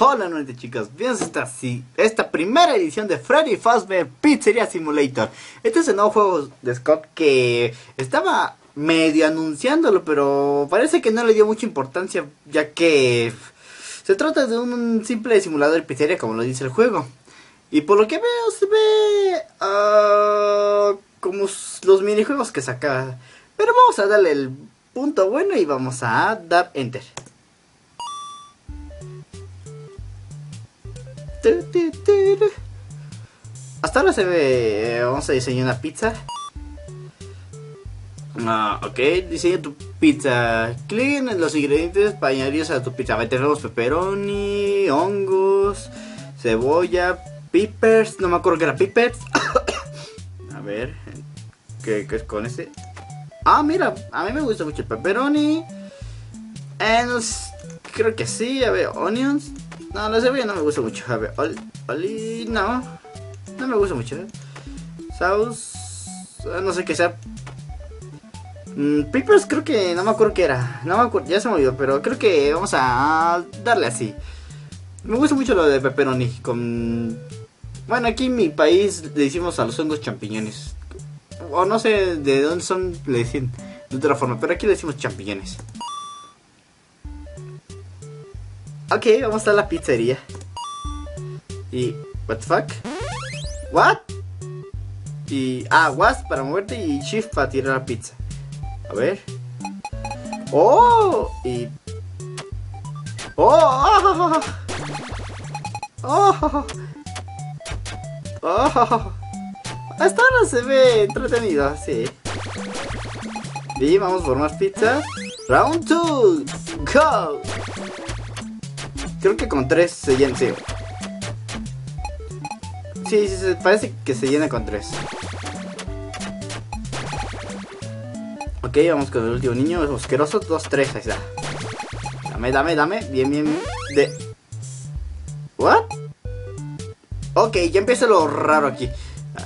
Hola nuevamente chicos, bienvenidos esta, sí, esta primera edición de Freddy Fazbear Pizzeria Simulator. Este es el nuevo juego de Scott que estaba medio anunciándolo Pero parece que no le dio mucha importancia ya que se trata de un simple simulador de pizzeria como lo dice el juego. Y por lo que veo se ve uh, como los minijuegos que saca. Pero vamos a darle el punto bueno y vamos a dar enter Hasta ahora se ve. Vamos a diseñar una pizza. Ah, ok, diseña tu pizza. Clic en los ingredientes para añadirlos a tu pizza. Tenemos pepperoni, hongos, cebolla, peppers. No me acuerdo que era peppers. a ver, ¿qué, es con ese? Ah, mira, a mí me gusta mucho el pepperoni. And, creo que sí, a ver, onions. No, la cebolla no me gusta mucho. A ver, oli, no. No me gusta mucho. ¿eh? Sauce, ah, no sé qué sea. Mm, creo que no me acuerdo qué era. No me acuerdo, ya se me olvidó, pero creo que vamos a darle así. Me gusta mucho lo de pepperoni con bueno, aquí en mi país le decimos a los hongos champiñones. O no sé de dónde son, le dicen de otra forma, pero aquí le decimos champiñones. Ok, vamos a la pizzería. Y... What the fuck? What? Y... Ah, was para moverte y shift para tirar la pizza. A ver. Oh, y... Oh, oh, oh, Hasta ahora se ve entretenido, sí. Y vamos por más pizza. Round 2. Go. Creo que con tres se llena, sí. Sí, sí, parece que se llena con tres. Ok, vamos con el último niño, es asqueroso, dos, tres, ahí está. Dame, dame, dame, bien, bien, de... ¿What? Ok, ya empieza lo raro aquí.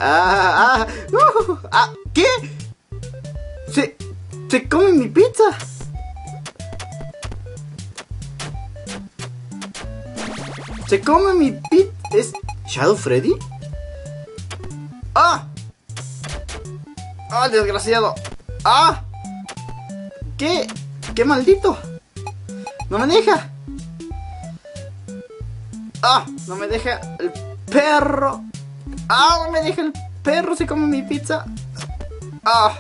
Ah, ah, uh, ah, ¿qué? Se, se come mi pizza. Se come mi pit. ¿Es Shadow Freddy? ¡Ah! ¡Ah, desgraciado! ¡Ah! ¿Qué? ¿Qué maldito? ¡No me deja! ¡Ah! No me deja el perro. ¡Ah! No me deja el perro. Se come mi pizza. ¡Ah!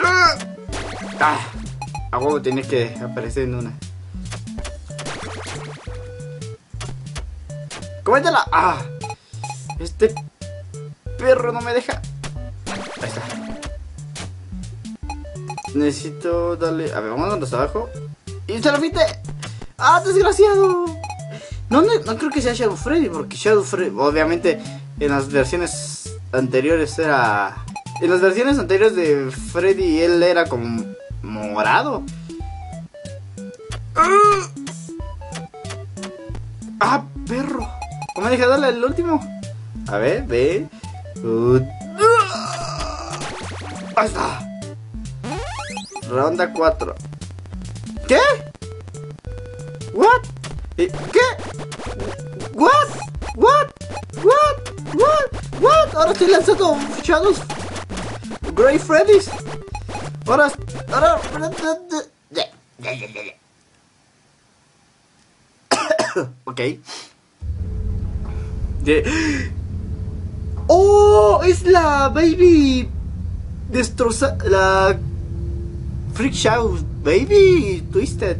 ¡Ah! ¡Ah! A huevo tienes que aparecer en una. ¡Cómetela! ¡Ah! Este perro no me deja. Ahí está. Necesito darle. A ver, vamos hasta abajo. ¡Y se lo pite! ¡Ah, desgraciado! No, no, creo que sea Shadow Freddy, porque Shadow Freddy, obviamente, en las versiones anteriores era. En las versiones anteriores de Freddy, él era como morado. ¡Ah, perro! ¿Cómo deja darle el último? A ver, ve. Ahí está. Ronda 4. ¿Qué? ¿What? ¿Qué? ¿What? ¿What? ¿What? ¿What? ¿What? Ahora estoy lanzando Shadows. Grey Freddy's. Ahora. Ahora. ok. ¡Oh! Es la Baby. Destroza. La. Freak Show Baby. Twisted.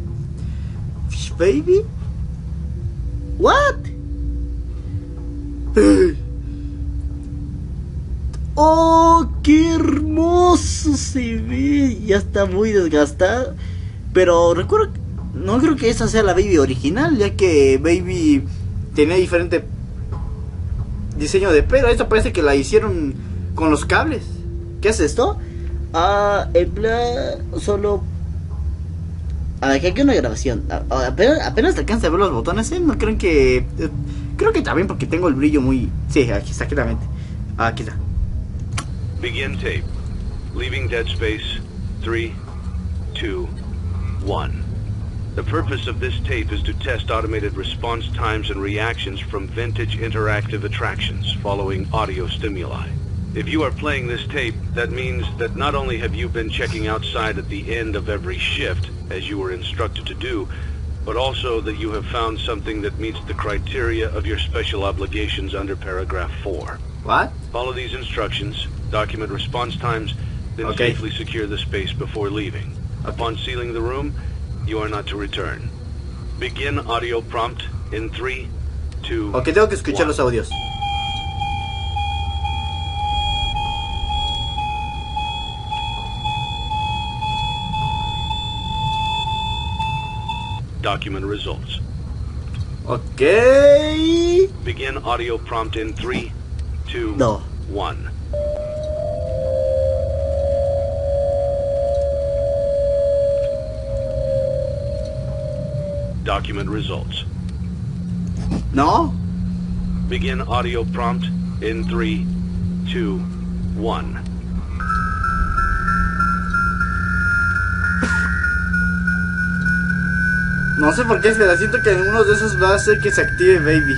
Baby. What? ¡Oh! ¡Qué hermoso se ve! Ya está muy desgastado. Pero recuerdo. No creo que esa sea la Baby original, ya que Baby tenía diferente diseño de pelo. Esto parece que la hicieron con los cables. ¿Qué es esto? Ah, en plan, solo... A ver, que hay una grabación. Apenas, apenas alcanza a ver los botones, ¿eh? No creen que... Eh, creo que también porque tengo el brillo muy... Sí, aquí está, claramente. Aquí está. Begin tape. Leaving dead space. 3, 2, 1. The purpose of this tape is to test automated response times and reactions from vintage interactive attractions following audio stimuli. If you are playing this tape, that means that not only have you been checking outside at the end of every shift, as you were instructed to do, but also that you have found something that meets the criteria of your special obligations under paragraph 4. What? Follow these instructions, document response times, then Okay. safely secure the space before leaving. Upon sealing the room, you are not to return. Begin audio prompt in 3, 2, Ok, tengo que escuchar one. los audios. Document results. Ok. Begin audio prompt in 3, 2, No. 1. Document results. ¿No? Begin audio prompt in 3, 2, 1. No sé por qué, pero siento que en uno de esos va a hacer que se active Baby.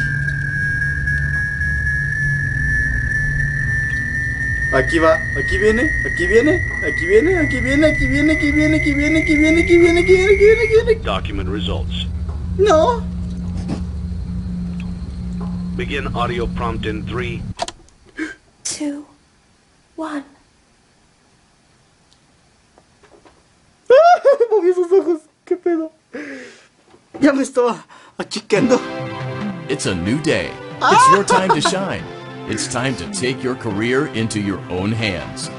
Aquí va, aquí viene, aquí viene, aquí viene, aquí viene, aquí viene, aquí viene, aquí viene, aquí viene, aquí viene, aquí viene, aquí viene, aquí viene. Document results. No. Begin audio prompt in 3, two, one. Moví esos ojos, qué pedo. Ya me estaba achicando. It's a new day. It's your time to shine. It's time to take your career into your own hands.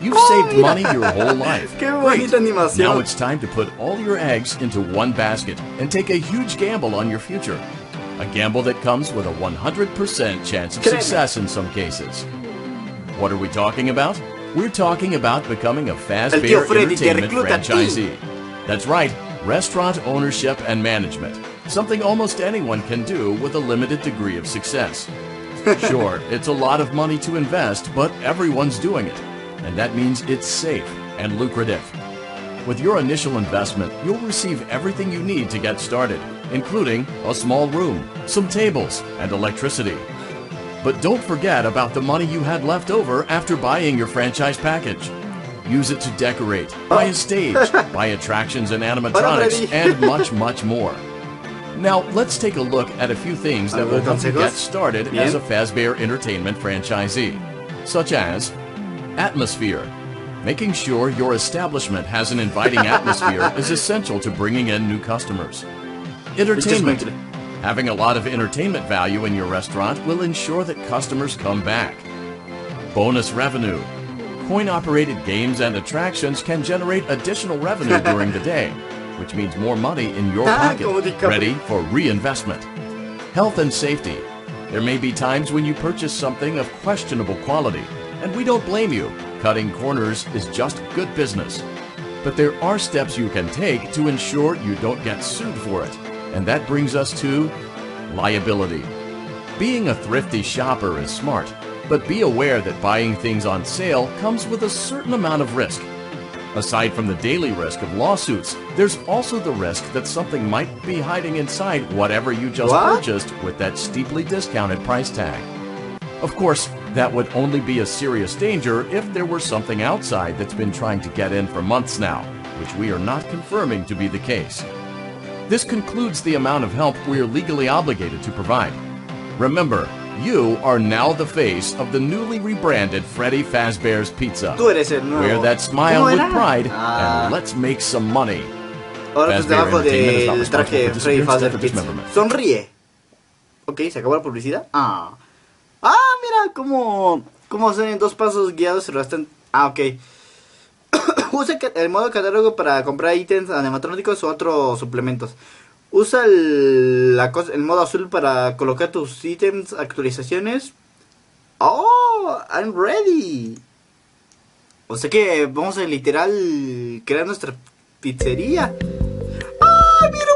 You've oh, saved mira. money your whole life. Animación. Now it's time to put all your eggs into one basket and take a huge gamble on your future. A gamble that comes with a 100% chance of success in some cases. What are we talking about? We're talking about becoming a El tío Fazbear Freddy te Entertainment recluta a ti. franchisee. That's right, restaurant ownership and management. Something almost anyone can do with a limited degree of success. Sure, it's a lot of money to invest, but everyone's doing it. And that means it's safe and lucrative. With your initial investment, you'll receive everything you need to get started, including a small room, some tables, and electricity. But don't forget about the money you had left over after buying your franchise package. Use it to decorate, buy a stage, buy attractions and animatronics, and much, much more. Now, let's take a look at a few things that will help you get started as a Fazbear Entertainment franchisee, such as atmosphere. Making sure your establishment has an inviting atmosphere is essential to bringing in new customers. Entertainment. Having a lot of entertainment value in your restaurant will ensure that customers come back. Bonus revenue. Coin operated games and attractions can generate additional revenue during the day, which means more money in your Ah, pocket, ready for reinvestment. Health and safety. There may be times when you purchase something of questionable quality, and we don't blame you. Cutting corners is just good business. But there are steps you can take to ensure you don't get sued for it. And that brings us to liability. Being a thrifty shopper is smart, but be aware that buying things on sale comes with a certain amount of risk. Aside from the daily risk of lawsuits, there's also the risk that something might be hiding inside whatever you just What? purchased with that steeply discounted price tag. Of course, that would only be a serious danger if there were something outside that's been trying to get in for months now, which we are not confirming to be the case. This concludes the amount of help we are legally obligated to provide. Remember, you are now the face of the newly rebranded Freddy Fazbear's Pizza. Tú eres el nuevo. Wear that smile with pride Ah. and let's make some money. Ahora estás Fazbear debajo Entertainment is not del traje Freddy disappearance, Fazbear Pizza. Sonríe. Ok, se acabó la publicidad. Ah. Mira cómo, cómo hacen dos pasos guiados y restan. Ah, ok. Usa el modo catálogo para comprar ítems animatrónicos o otros suplementos. Usa el, la cosa- el modo azul para colocar tus ítems, actualizaciones. Oh, I'm ready. O sea que vamos a literal crear nuestra pizzería.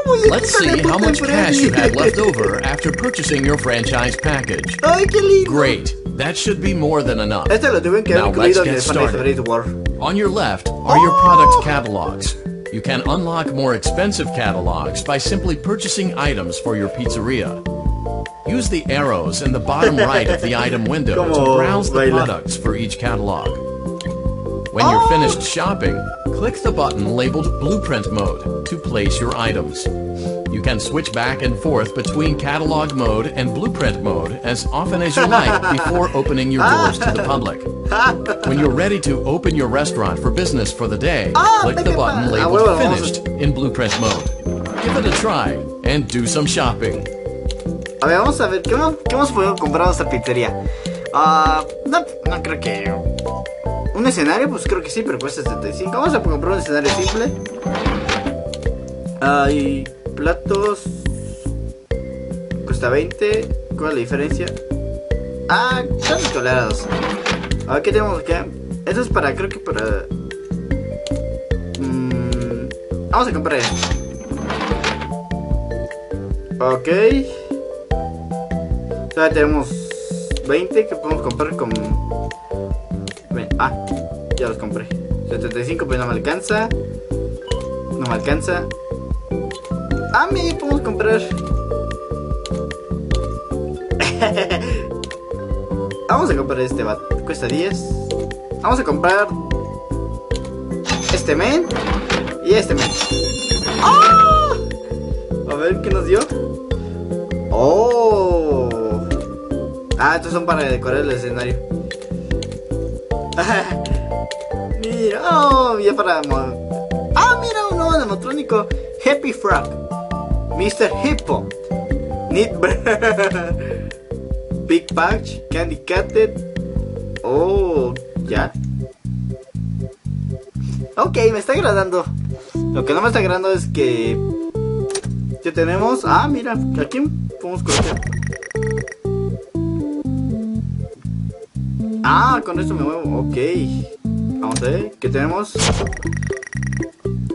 Let's see how much cash you had left over after purchasing your franchise package. ¡Ay, qué lindo! Great. That should be more than enough. Este lo tuvieron que Now let's incluido en el get started. War. On your left are your product catalogs. You can unlock more expensive catalogs by simply purchasing items for your pizzeria. Use the arrows in the bottom right of the item window to browse the products for each catalog. When you're finished shopping, click the button labeled Blueprint Mode to place your items. You can switch back and forth between Catalog Mode and Blueprint Mode as often as you like before opening your doors to the public. When you're ready to open your restaurant for business for the day, click the button Ah, labeled huevo, vamos a- Finished in Blueprint Mode. Give it a try and do some shopping. A ver, vamos a ver, ¿qué hemos, qué podido comprar en esta pizzería? Ah, no, no creo que... ¿Un escenario? Pues creo que sí, pero cuesta 75. Vamos a comprar un escenario simple. Hay platos... Cuesta 20. ¿Cuál es la diferencia? Ah, están tolerados. A ver, ¿qué tenemos acá? Esto es para, creo que para... Mm, vamos a comprar esto. Ok. Todavía tenemos 20 que podemos comprar con... Ah, ya los compré. 75 pero no me alcanza. No me alcanza. Ah, mira, podemos comprar. Vamos a comprar este bat. Cuesta 10. Vamos a comprar este men y este men. ¡Ah! A ver qué nos dio. Oh. Ah, estos son para decorar el escenario. Mira, oh, ya para. Ah, mira, un nuevo animatrónico. Happy Frog. Mr. Hippo. Neat Bear. Big Patch. Candy Catted. Oh, ya. Ok, me está agradando. Lo que no me está agradando es que. Ya tenemos. Ah, mira, aquí podemos colocar. Ah, con esto me muevo. Ok. Vamos a ver. ¿Qué tenemos?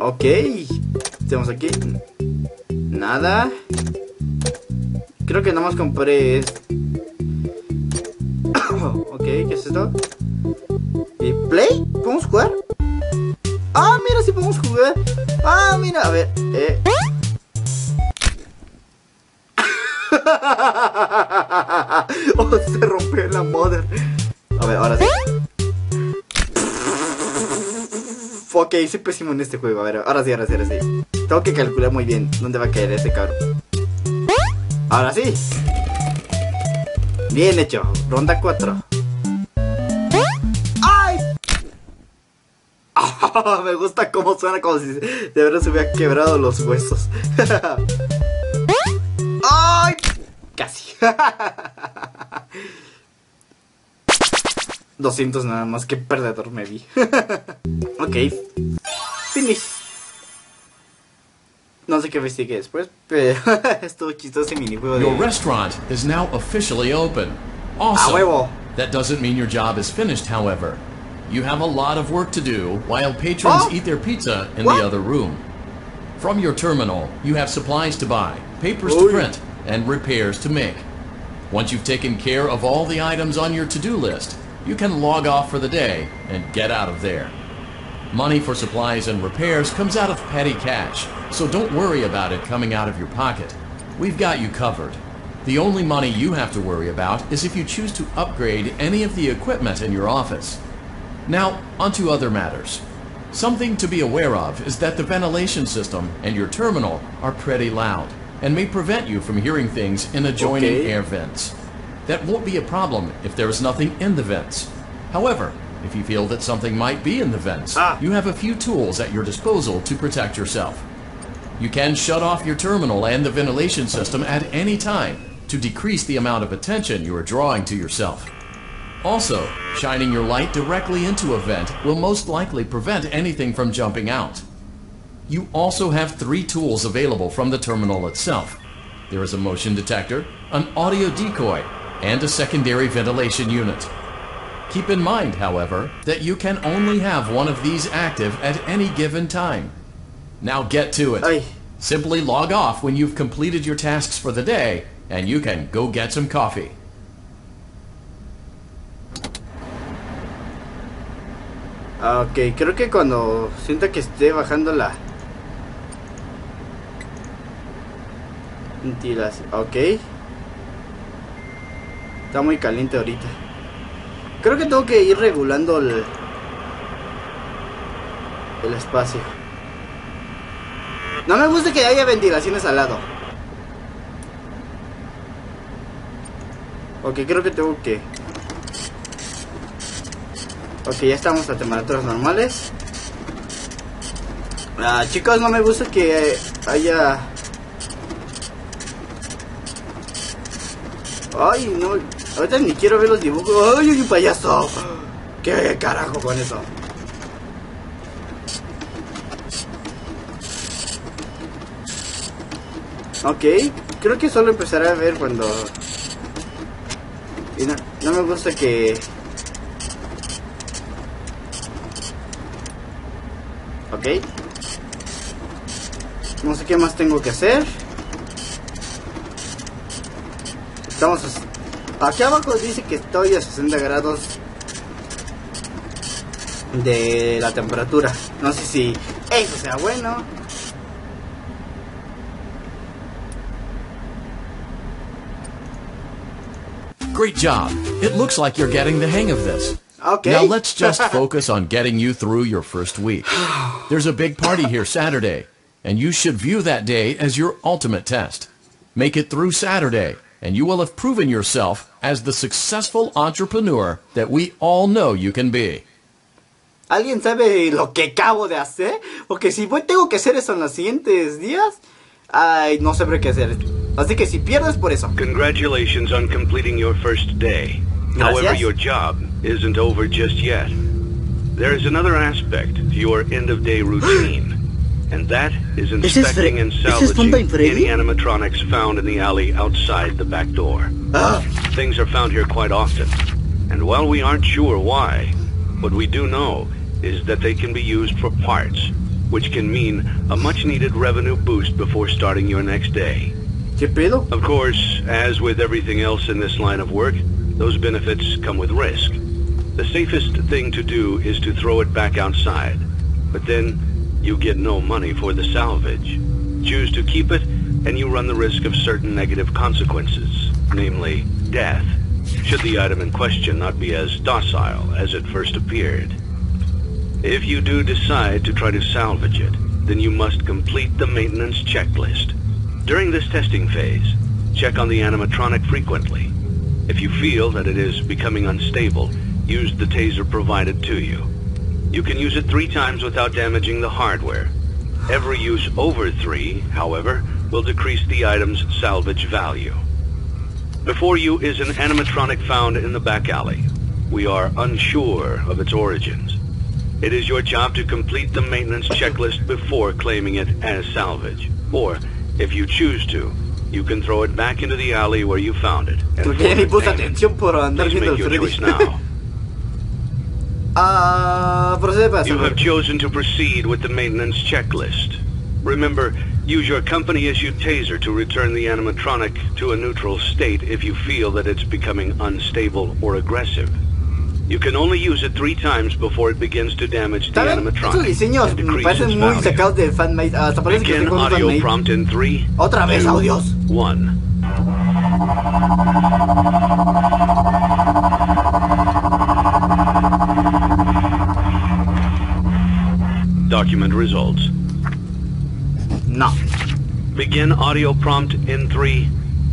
Ok. Tenemos aquí. Nada. Creo que nada más compré. es- ok, ¿qué es esto? ¿Y play? ¿Podemos jugar? Ah, mira, sí podemos jugar. Ah, mira, a ver. Eh. oh, se. A ver, ahora sí. Ok, soy pésimo en este juego. A ver, ahora sí, ahora sí, ahora sí. Tengo que calcular muy bien dónde va a caer este cabrón. Ahora sí. Bien hecho. Ronda 4. ¡Ay! Me gusta cómo suena como si de verdad se hubiera quebrado los huesos. ¡Ay! Casi. 200 nada más, qué perdedor me vi. ok. Finish. No sé qué sigue después, pero estuvo chistoso ese minijuego de... Your restaurant is now officially open. A Awesome. huevo. That doesn't mean your job is finished, however. You have a lot of work to do while patrons Oh. eat their pizza in What? the other room. From your terminal, you have supplies to buy, papers to print, and repairs to make. Once you've taken care of all the items on your to-do list, you can log off for the day and get out of there. Money for supplies and repairs comes out of petty cash, so don't worry about it coming out of your pocket. We've got you covered. The only money you have to worry about is if you choose to upgrade any of the equipment in your office. Now, onto other matters. Something to be aware of is that the ventilation system and your terminal are pretty loud and may prevent you from hearing things in adjoining Okay. air vents. That won't be a problem if there is nothing in the vents. However, if you feel that something might be in the vents, Ah. you have a few tools at your disposal to protect yourself. You can shut off your terminal and the ventilation system at any time to decrease the amount of attention you are drawing to yourself. Also, shining your light directly into a vent will most likely prevent anything from jumping out. You also have three tools available from the terminal itself. There is a motion detector, an audio decoy, and a secondary ventilation unit. Keep in mind, however, that you can only have one of these active at any given time. Now get to it. Aye. Simply log off when you've completed your tasks for the day, and you can go get some coffee. Ah, ok, creo que cuando sienta que esté bajando la... Mentiras, ok. Está muy caliente ahorita. Creo que tengo que ir regulando el, el espacio. No me gusta que haya ventilaciones al lado. Ok, creo que tengo que... Ok, ya estamos a temperaturas normales. Ah, chicos, no me gusta que haya... Ay, no. Ahorita ni quiero ver los dibujos. ¡Ay, un payaso! ¿Qué carajo con eso? Ok, creo que solo empezaré a ver cuando... Y no, no me gusta que... Ok. No sé qué más tengo que hacer. Estamos... Aquí abajo dice que estoy a 60 grados de la temperatura. No sé si eso sea bueno. Great job. It looks like you're getting the hang of this. Ok. Now let's just focus on getting you through your first week. There's a big party here Saturday, and you should view that day as your ultimate test. Make it through Saturday, and you will have proven yourself as the successful entrepreneur that we all know you can be. ¿Alguien sabe lo que acabo de hacer? Porque si voy, tengo que hacer eso en los siguientes días, ay, no sabré qué hacer. Así que si pierdes por eso. Congratulations on completing your first day. However, your job isn't over just yet. There is another aspect to your end-of-day routine, and that is This is inspecting and this is Fun salvaging any animatronics found in the alley outside the back door. Ah, Things are found here quite often, and while we aren't sure why, what we do know is that they can be used for parts, which can mean a much-needed revenue boost before starting your next day. ¿Qué pedo? Of course, as with everything else in this line of work, those benefits come with risk. The safest thing to do is to throw it back outside, but then you get no money for the salvage. Choose to keep it, and you run the risk of certain negative consequences, namely death, should the item in question not be as docile as it first appeared. If you do decide to try to salvage it, then you must complete the maintenance checklist. During this testing phase, check on the animatronic frequently. If you feel that it is becoming unstable, use the taser provided to you. You can use it three times without damaging the hardware. Every use over three, however, will decrease the item's salvage value. Before you is an animatronic found in the back alley. We are unsure of its origins. It is your job to complete the maintenance checklist before claiming it as salvage. Or, if you choose to, you can throw it back into the alley where you found it. and Porque ya ni forward puse payment. atención Please make your choice now. Para You have chosen to proceed with the maintenance checklist. Remember, use your company-issued taser to return the animatronic to a neutral state if you feel that it's becoming unstable or aggressive. You can only use it three times before it begins to damage the animatronic diseños and me decrease parecen its muy sacados de fanmade. Hasta parece que Begin un audio prompt in three, Otra vez, audios. one. Document results. No. Begin audio prompt in three,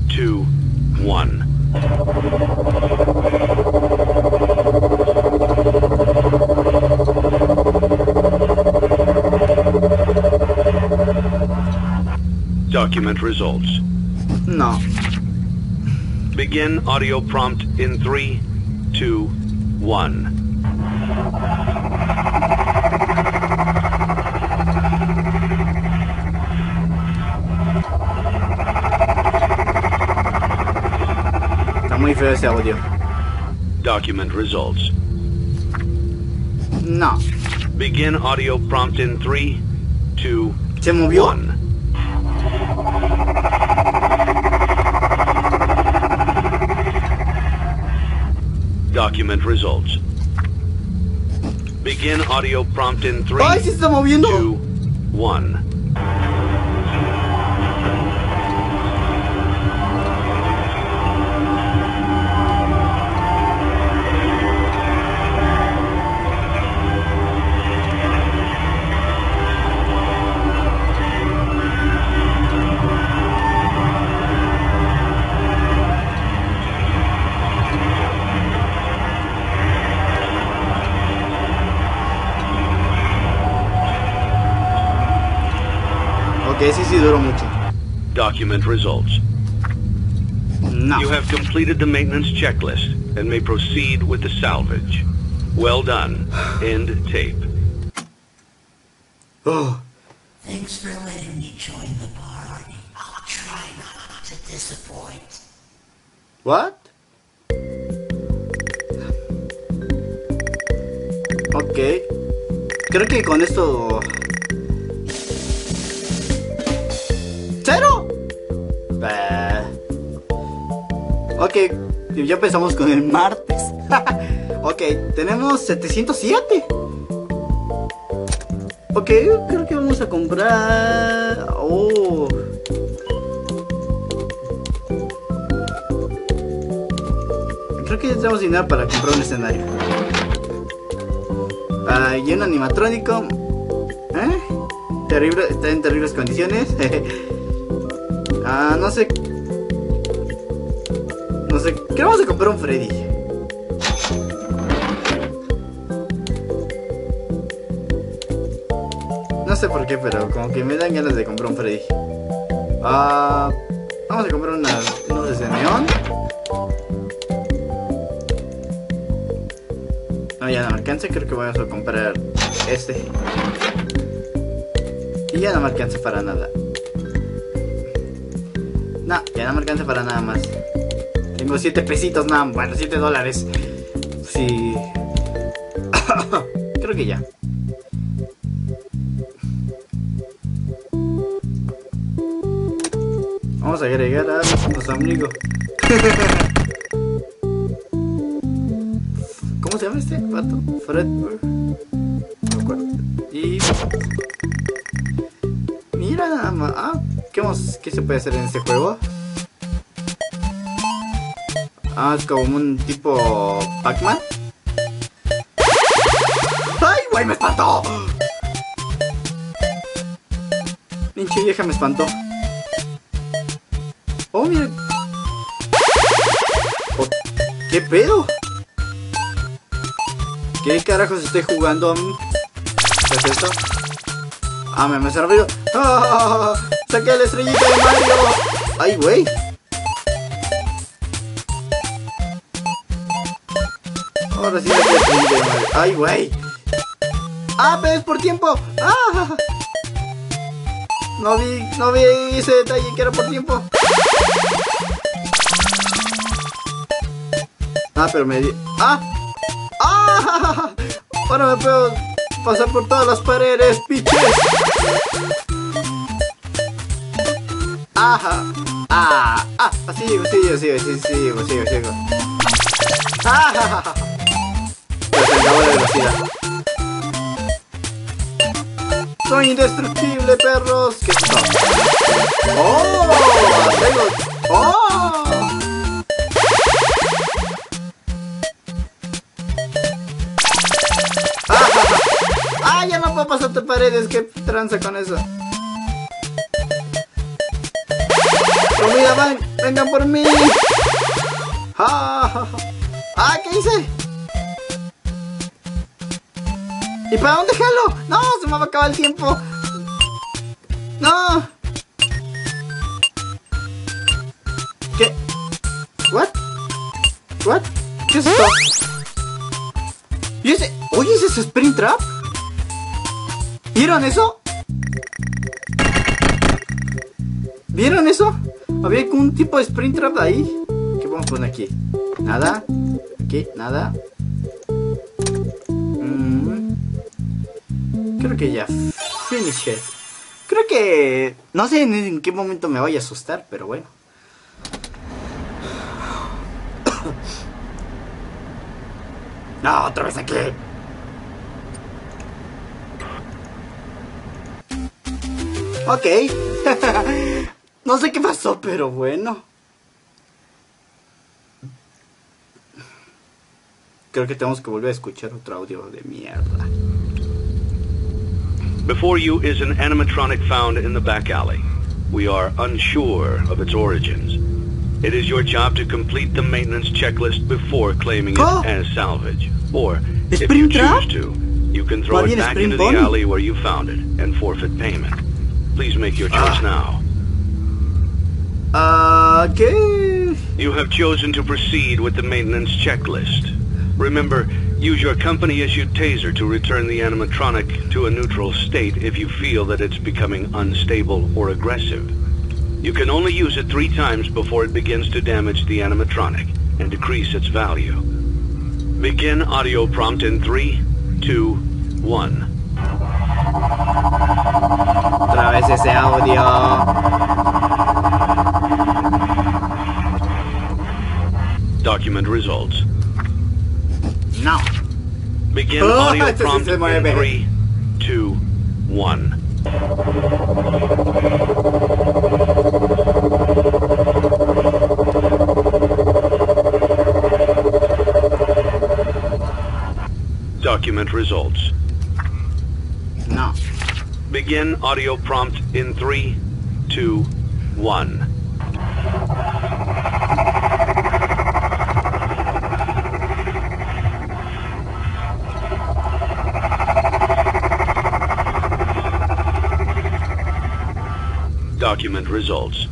two, one. Document results. No. Begin audio prompt in three, two, one. moji VS audio. Document results. No. Begin audio prompt in 3, 2, Cię mówiło? 1. Document results. Begin audio prompt in three, two, one. Duró mucho. Document results. No. You have completed the maintenance checklist and may proceed with the salvage. Well done. End tape. Oh, Thanks for letting me join the party. I'll try not to disappoint. what? Ok. Creo que con esto... ¡Cero! Bah. Ok, ya empezamos con el martes. ok, tenemos 707. Ok, creo que vamos a comprar... Oh. Creo que ya tenemos dinero para comprar un escenario. Ah, y un animatrónico. ¿Eh? Terrible, está en terribles condiciones. ah, no sé. No sé. ¿Qué vamos a comprar un Freddy? No sé por qué, pero como que me dan ganas de comprar un Freddy. Ah, vamos a comprar unas luces de neón. No, ya no me alcanza, creo que vamos a comprar este. Y ya no me alcanza para nada. No, me alcanza para nada más. Tengo 7 pesitos, nada, bueno, 7 dólares. Sí. creo que ya. Vamos a agregar a nuestro amigo. ¿Cómo se llama este vato? Fred. No me acuerdo. Y. Mira nada más. Ah, ¿qué, vamos- ¿qué se puede hacer en este juego? Ah, es como un tipo Pac-Man. ¡Ay, güey, me espantó! Pinche vieja me espantó. Oh, mira. Oh, ¿Qué pedo? ¿Qué carajos estoy jugando? ¿Qué es esto? Ah, me me servido. ¡Ah! ¡Saqué la estrellita de Mario! ¡Ay, güey! Ahora sí estrellita de Mario. ¡Ay, güey! ¡Ah, pero es por tiempo! ¡Ah! No vi, no vi ese detalle que era por tiempo. Ah, pero me di... ¡Ah! ¡Ah! Ahora me puedo pasar por todas las paredes, piches. ¡Ajá! ¡Ah! ¡Ah! Sigo, sigo, sigo, sigo, sigo, sigo, sigo. ¡Ah! La velocidad. ¡Soy indestructible, perros! ¿Qué es esto? ¡Oh! ¡Oh! ¡Ah, ya no puedo pasarte paredes! ¿Qué tranza con eso? ¡Comida, van! ¡Vengan por mí! ¡Ah! ¡Ah! ¿Qué hice? ¿Y para dónde jalo? ¡No! ¡Se me va a acabar el tiempo! ¡No! ¿Qué? ¿What? ¿What? ¿Qué es esto? ¿Y ese? Oye, ¿ese es Spring Trap? ¿Vieron eso? ¿Vieron eso? Había un tipo de Spring Trap ahí. ¿Qué vamos a poner aquí? Nada. Aquí, nada. Creo que ya. Finish it. Creo que. No sé en, qué momento me vaya a asustar, pero bueno. No, otra vez aquí. Ok. no sé qué pasó, pero bueno. Creo que tenemos que volver a escuchar otro audio de mierda. Before you is an animatronic found in the back alley. We are unsure of its origins. It is your job to complete the maintenance checklist before claiming it as salvage. Or, if you choose to, you can throw it back into the alley where you found it and forfeit payment. Please make your choice now. Okay. You have chosen to proceed with the maintenance checklist. Remember, use your company-issued taser to return the animatronic to a neutral state if you feel that it's becoming unstable or aggressive. You can only use it three times before it begins to damage the animatronic and decrease its value. Begin audio prompt in three, two, one. Otra vez ese audio. Document results. No. Begin Oh, audio prompt in three, two, one. Document results. No. Begin audio prompt in three, two, one. Document results.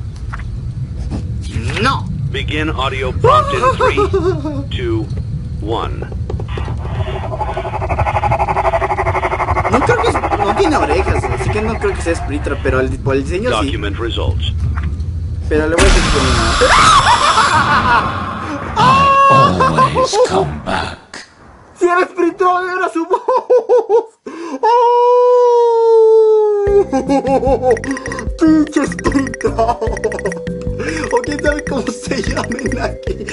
No. Begin audio prompt in three, two, one. No creo que es- no tiene orejas, así que no creo que sea Sprinter, pero el, por el diseño sí. Document results. Pero le voy a decir que no. Always come back. Si era Sprinter, era su voz. ¡Oh! Pinche Sprinter. O quién sabe cómo se llamen aquí.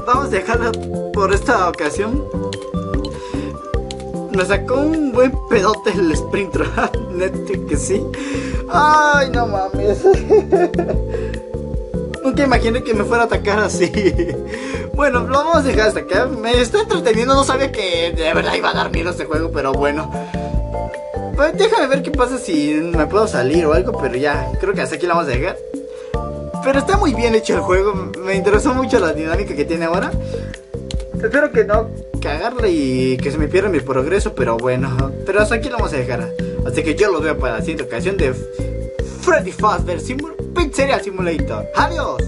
Vamos a dejarla por esta ocasión. Me sacó un buen pedote el Sprinter. Neta que sí. Ay, no mames. Nunca imaginé que me fuera a atacar así. Bueno, lo vamos a dejar hasta acá. Me está entreteniendo. No sabía que de verdad iba a dar miedo este juego, pero bueno. Pues déjame ver qué pasa si me puedo salir o algo, pero ya, creo que hasta aquí la vamos a dejar. Pero está muy bien hecho el juego. Me interesó mucho la dinámica que tiene ahora. Espero que no cagarle y que se me pierda mi progreso, pero bueno. Pero hasta aquí lo vamos a dejar. Así que yo los veo para la siguiente ocasión de Freddy Fazbear Simulator Pizzeria Simulator. Adiós.